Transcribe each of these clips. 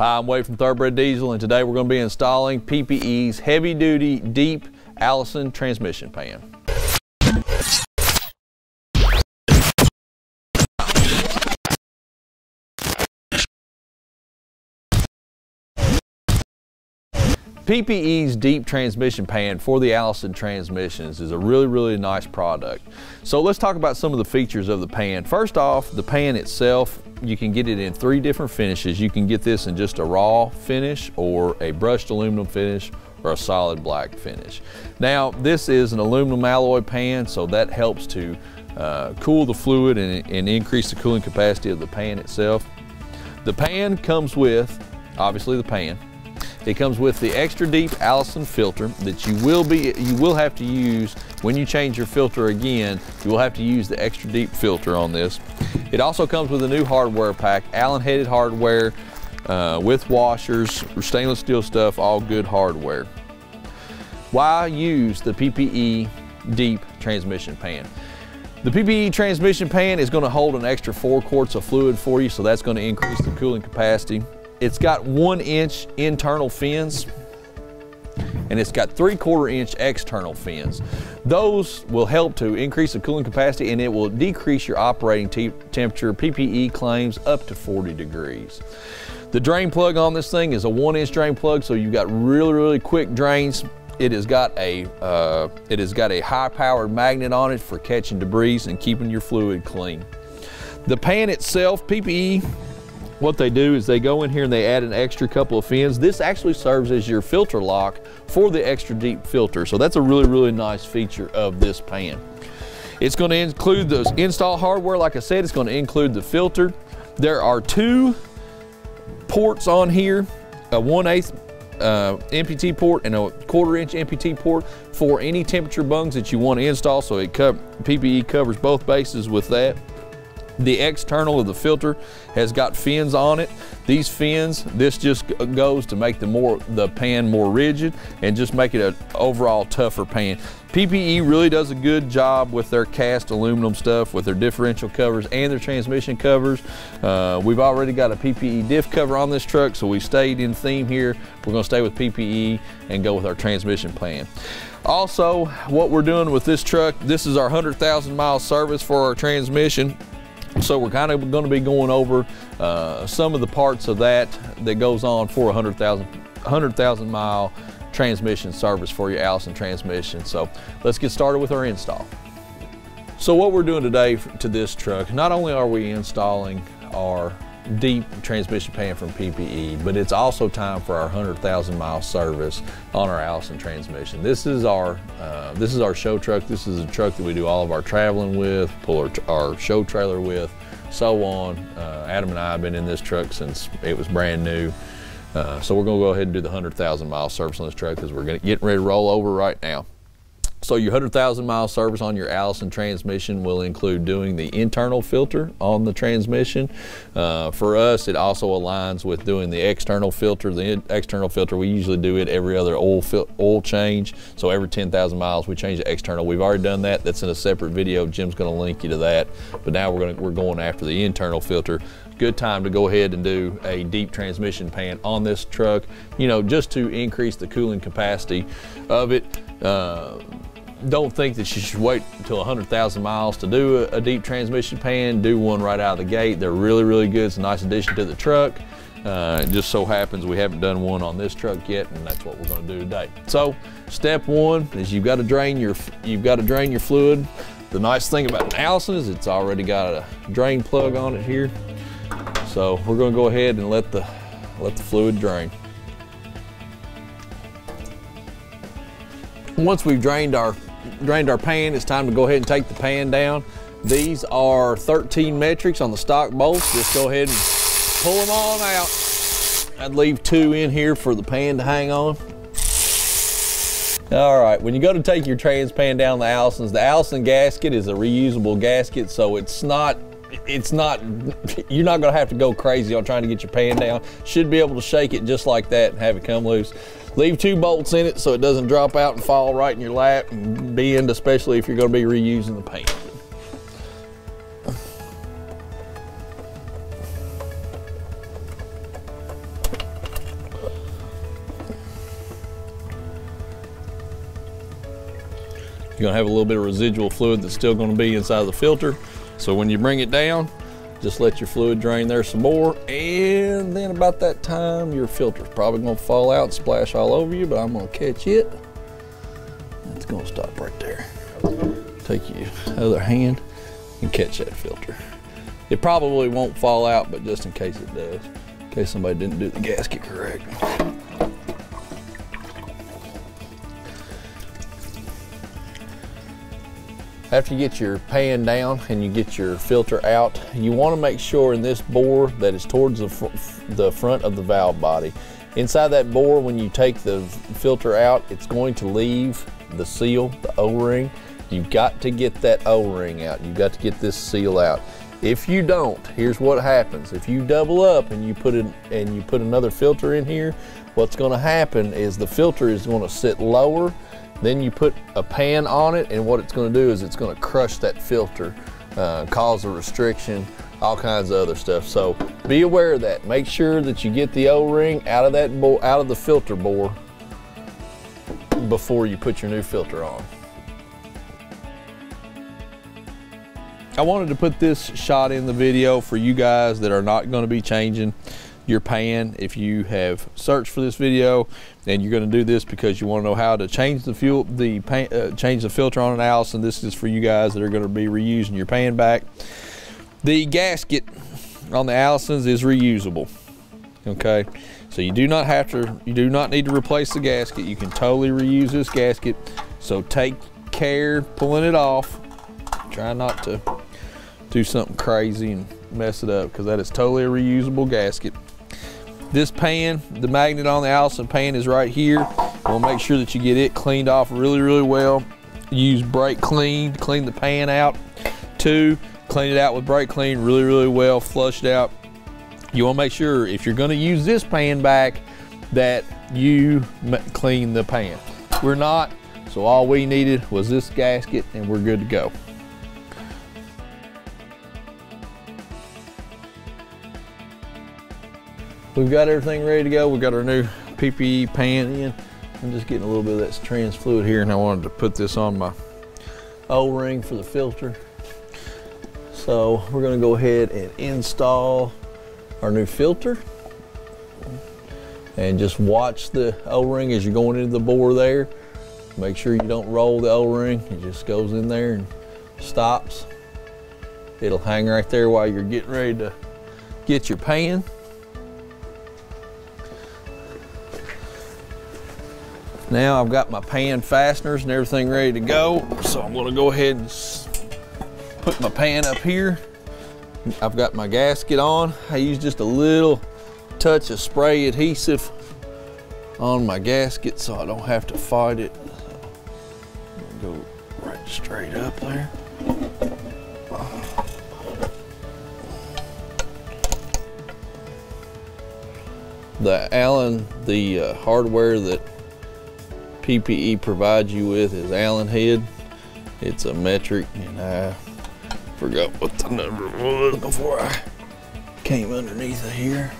Hi, I'm Wade from Thoroughbred Diesel, and today we're going to be installing PPE's heavy-duty deep Allison transmission pan. PPE's deep transmission pan for the Allison transmissions is a really, really nice product. So let's talk about some of the features of the pan. First off, the pan itself, you can get it in three different finishes. You can get this in just a raw finish or a brushed aluminum finish or a solid black finish. Now, this is an aluminum alloy pan, so that helps to uh, cool the fluid and, and increase the cooling capacity of the pan itself. The pan comes with, obviously the pan, it comes with the extra deep Allison filter that you will be you will have to use when you change your filter again. You will have to use the extra deep filter on this. It also comes with a new hardware pack, Allen headed hardware uh, with washers, stainless steel stuff, all good hardware. Why use the PPE deep transmission pan? The PPE transmission pan is going to hold an extra four quarts of fluid for you, so that's going to increase the cooling capacity. It's got one inch internal fins and it's got three quarter inch external fins. Those will help to increase the cooling capacity and it will decrease your operating temperature. PPE claims up to 40 degrees. The drain plug on this thing is a one inch drain plug so you've got really, really quick drains. It has got a uh, it has got a high powered magnet on it for catching debris and keeping your fluid clean. The pan itself, PPE what they do is they go in here and they add an extra couple of fins. This actually serves as your filter lock for the extra deep filter. So that's a really, really nice feature of this pan. It's going to include those install hardware. Like I said, it's going to include the filter. There are two ports on here, a 1 8 uh, MPT port and a quarter inch MPT port for any temperature bungs that you want to install. So it co PPE covers both bases with that. The external of the filter has got fins on it. These fins, this just goes to make the more the pan more rigid and just make it an overall tougher pan. PPE really does a good job with their cast aluminum stuff, with their differential covers and their transmission covers. Uh, we've already got a PPE diff cover on this truck, so we stayed in theme here. We're gonna stay with PPE and go with our transmission plan. Also, what we're doing with this truck, this is our 100,000 mile service for our transmission. So we're kind of going to be going over uh, some of the parts of that that goes on for a 100,000 100,000 mile transmission service for your Allison transmission. So let's get started with our install. So what we're doing today to this truck, not only are we installing our deep transmission pan from PPE, but it's also time for our 100,000 mile service on our Allison transmission. This is our uh, this is our show truck. This is a truck that we do all of our traveling with, pull our, our show trailer with, so on. Uh, Adam and I have been in this truck since it was brand new. Uh, so we're gonna go ahead and do the 100,000 mile service on this truck because we're gonna get ready to roll over right now. So your 100,000 mile service on your Allison transmission will include doing the internal filter on the transmission. Uh, for us, it also aligns with doing the external filter. The external filter, we usually do it every other oil oil change. So every 10,000 miles, we change the external. We've already done that. That's in a separate video. Jim's going to link you to that. But now we're going we're going after the internal filter good time to go ahead and do a deep transmission pan on this truck, you know, just to increase the cooling capacity of it. Uh, don't think that you should wait until 100,000 miles to do a, a, deep transmission pan. Do one right out of the gate. They're really, really good. It's a nice addition to the truck. Uh, it just so happens we haven't done one on this truck yet, and that's what we're going to do today. So, step one is you've got to drain your you've got to drain your fluid. The nice thing about an Allison is it's already got a drain plug on it here. So we're going to go ahead and let the let the fluid drain. Once we've drained our drained our pan, it's time to go ahead and take the pan down. These are 13 metrics on the stock bolts. Just go ahead and pull them all out. I'd leave two in here for the pan to hang on. All right, when you go to take your trans pan down the Allison's, the Allison gasket is a reusable gasket, so it's not it's not you're not going to have to go crazy on trying to get your pan down should be able to shake it just like that and have it come loose Leave two bolts in it so it doesn't drop out and fall right in your lap and bend, especially if you're gonna be reusing the paint. You're gonna have a little bit of residual fluid that's still gonna be inside the filter. So when you bring it down, just let your fluid drain there some more. And then about that time, your filter's probably gonna fall out and splash all over you, but I'm gonna catch it. It's gonna stop right there. Take your other hand and catch that filter. It probably won't fall out, but just in case it does, in case somebody didn't do the gasket correct. After you get your pan down and you get your filter out, you want to make sure in this bore that is towards the, fr the front of the valve body. Inside that bore, when you take the filter out, it's going to leave the seal, the O-ring. You've got to get that O-ring out. You've got to get this seal out. If you don't, here's what happens. If you double up and you put it and you put another filter in here, what's going to happen is the filter is going to sit lower then you put a pan on it and what it's gonna do is it's gonna crush that filter, uh, cause a restriction, all kinds of other stuff. So be aware of that. Make sure that you get the O-ring out of that bore, out of the filter bore before you put your new filter on. I wanted to put this shot in the video for you guys that are not going to be changing your pan if you have searched for this video and you're going to do this because you want to know how to change the fuel the pan, uh, change the filter on an Allison this is for you guys that are going to be reusing your pan back. The gasket on the Allisons is reusable okay? So you do not have to you do not need to replace the gasket. You can totally reuse this gasket. So take care pulling it off. Try not to do something crazy and mess it up because that is totally a reusable gasket this pan, the magnet on the Allison pan is right here. We'll make sure that you get it cleaned off really, really well. Use brake clean, to clean the pan out. Two, clean it out with brake clean really, really well, flush it out. You wanna make sure if you're gonna use this pan back that you clean the pan. We're not, so all we needed was this gasket and we're good to go. We've got everything ready to go. We've got our new PPE pan in. I'm just getting a little bit of that trans fluid here and I wanted to put this on my O-ring for the filter. So we're gonna go ahead and install our new filter and just watch the O-ring as you're going into the bore there. Make sure you don't roll the O-ring. It just goes in there and stops. It'll hang right there while you're getting ready to get your pan. Now I've got my pan fasteners and everything ready to go. So I'm gonna go ahead and put my pan up here. I've got my gasket on. I use just a little touch of spray adhesive on my gasket so I don't have to fight it. Go right straight up there. The Allen, the uh, hardware that PPE provides you with is Allen head. It's a metric and I forgot what the number was before I came underneath of here.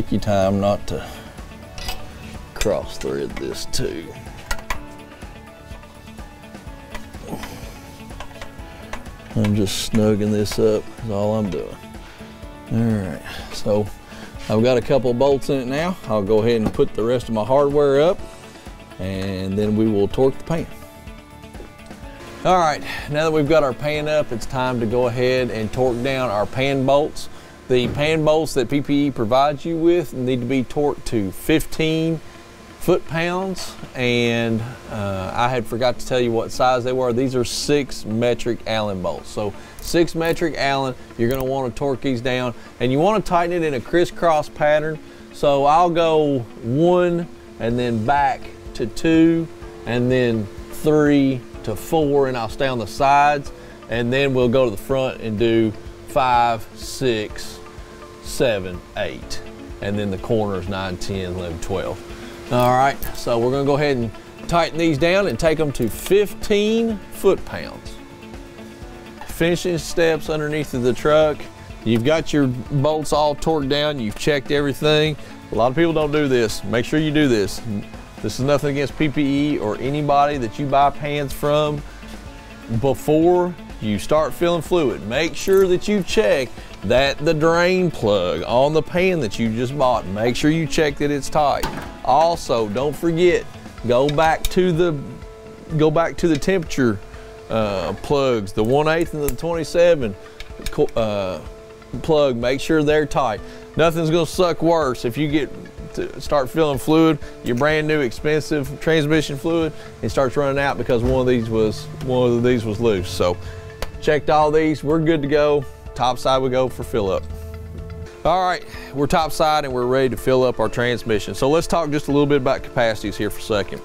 Take your time not to cross thread this too. I'm just snugging this up is all I'm doing. All right, so I've got a couple bolts in it now. I'll go ahead and put the rest of my hardware up and then we will torque the pan. All right, now that we've got our pan up, it's time to go ahead and torque down our pan bolts. The pan bolts that PPE provides you with need to be torqued to 15 foot-pounds and uh, I had forgot to tell you what size they were. These are six metric Allen bolts. So six metric Allen, you're gonna wanna torque these down and you wanna tighten it in a crisscross pattern. So I'll go one and then back to two and then three to four and I'll stay on the sides and then we'll go to the front and do five, six, seven, eight, and then the corners nine, 10, 11, 12. All right, so we're gonna go ahead and tighten these down and take them to 15 foot-pounds. Finishing steps underneath of the truck. You've got your bolts all torqued down, you've checked everything. A lot of people don't do this. Make sure you do this. This is nothing against PPE or anybody that you buy pans from. Before you start filling fluid, make sure that you check that the drain plug on the pan that you just bought, make sure you check that it's tight. Also, don't forget, go back to the go back to the temperature uh, plugs, the 1 8 and the 27 uh, plug, make sure they're tight. Nothing's gonna suck worse if you get to start filling fluid, your brand new expensive transmission fluid, it starts running out because one of these was one of these was loose. So checked all these, we're good to go. Top side we go for fill up. All right, we're top side and we're ready to fill up our transmission. So let's talk just a little bit about capacities here for a second.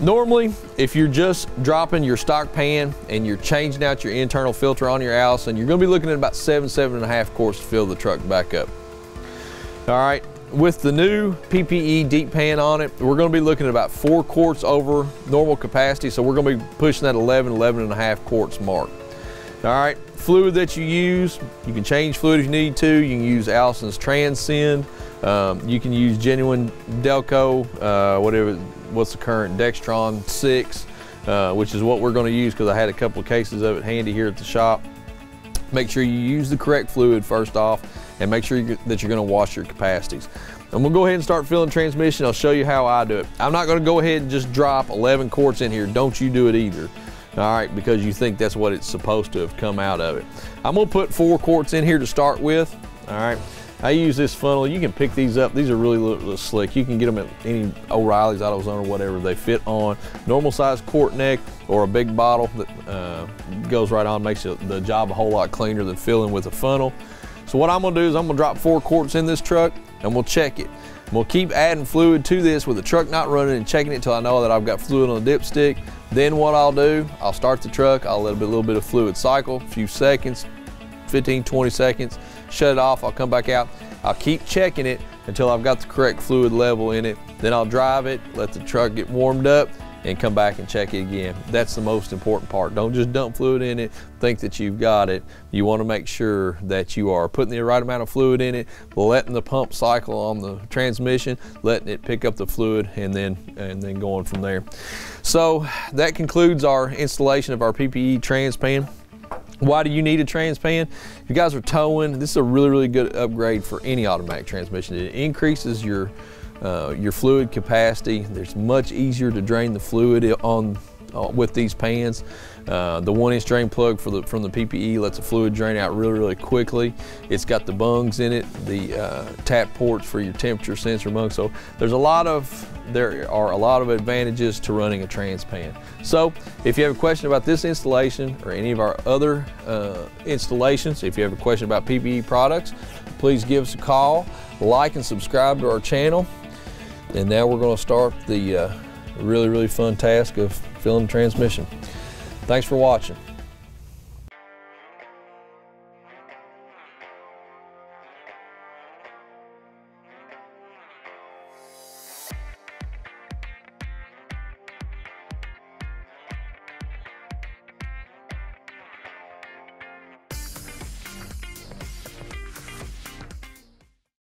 Normally, if you're just dropping your stock pan and you're changing out your internal filter on your Allison, you're gonna be looking at about seven, seven and a half quarts to fill the truck back up. All right, with the new PPE deep pan on it, we're gonna be looking at about four quarts over normal capacity, so we're gonna be pushing that 11, 11 and a half quarts mark. All right, fluid that you use, you can change fluid if you need to. You can use Allison's TranSynd. Um, you can use genuine Delco, uh, whatever, what's the current, Dextron 6, uh, which is what we're gonna use because I had a couple of cases of it handy here at the shop. Make sure you use the correct fluid first off and make sure that you're gonna wash your capacities. I'm gonna go ahead and start filling transmission. I'll show you how I do it. I'm not gonna go ahead and just drop 11 quarts in here. Don't you do it either. All right, because you think that's what it's supposed to have come out of it. I'm gonna put four quarts in here to start with. All right, I use this funnel. You can pick these up. These are really slick. You can get them at any O'Reilly's, AutoZone, or whatever. They fit on normal size quart neck or a big bottle that uh, goes right on. Makes the job a whole lot cleaner than filling with a funnel. So what I'm gonna do is I'm gonna drop four quarts in this truck and we'll check it. We'll keep adding fluid to this with the truck not running and checking it until I know that I've got fluid on the dipstick. Then what I'll do, I'll start the truck, I'll let a, little bit of fluid cycle, a few seconds, 15, 20 seconds, shut it off, I'll come back out. I'll keep checking it until I've got the correct fluid level in it. Then I'll drive it, let the truck get warmed up, and come back and check it again. That's the most important part. Don't just dump fluid in it, think that you've got it. You want to make sure that you are putting the right amount of fluid in it, letting the pump cycle on the transmission, letting it pick up the fluid, and then and then going from there. So that concludes our installation of our PPE Transpan. Why do you need a Transpan? If you guys are towing, this is a really, really good upgrade for any automatic transmission. It increases your uh, your fluid capacity. It's much easier to drain the fluid on uh, with these pans. Uh, the one inch drain plug for the, from the PPE lets the fluid drain out really, really quickly. It's got the bungs in it, the uh, tap ports for your temperature sensor bungs. So there's a lot of, there are a lot of advantages to running a Transpan. So if you have a question about this installation or any of our other uh, installations, if you have a question about PPE products, please give us a call, like and subscribe to our channel. And now we're going to start the uh, really, really fun task of filling the transmission. Thanks for watching.